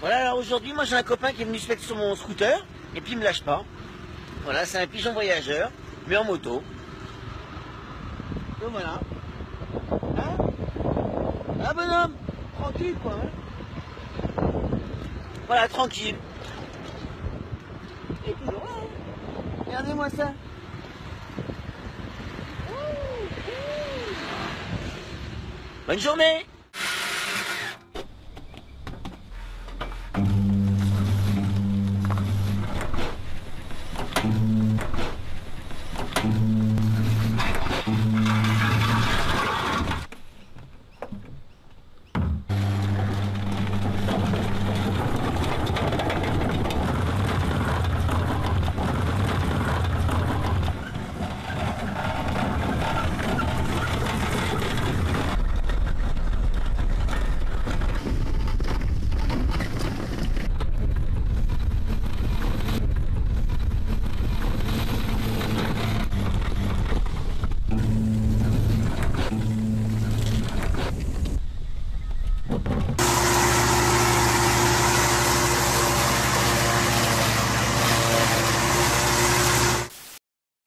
Voilà, alors aujourd'hui, moi j'ai un copain qui est venu se mettre sur mon scooter et puis il me lâche pas. Voilà, c'est un pigeon voyageur, mais en moto. Donc voilà. Hein Ah bonhomme Tranquille quoi. hein voilà, tranquille. Et toujours là. hein. Regardez-moi ça. Bonne journée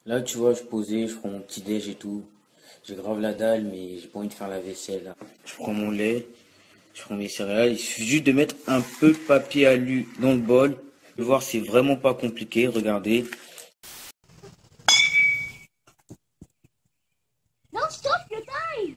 Là, tu vois, je posais, je prends mon petit déj et tout. J'ai grave la dalle, mais j'ai pas envie de faire la vaisselle. là. Je prends mon lait, je prends mes céréales. Il suffit juste de mettre un peu de papier alu dans le bol. Pouvez voir, c'est vraiment pas compliqué. Regardez. Don't stop your dive!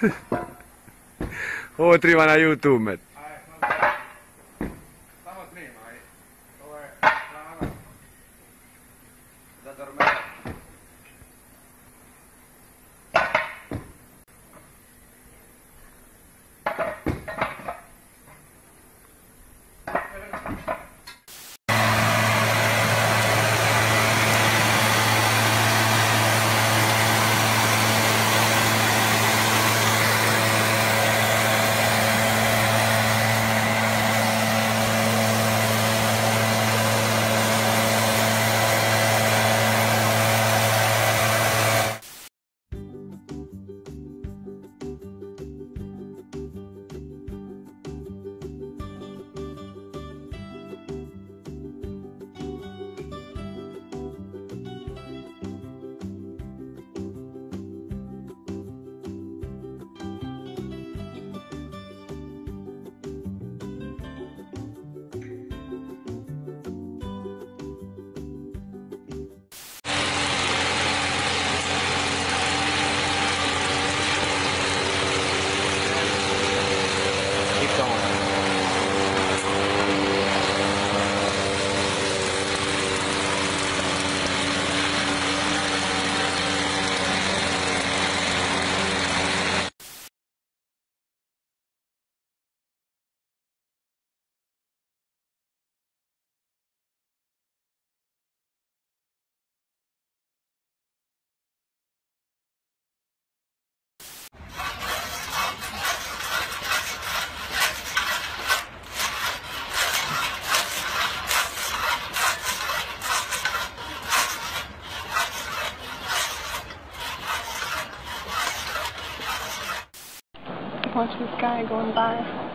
Oltre oh, a YouTube. Watch this guy going by.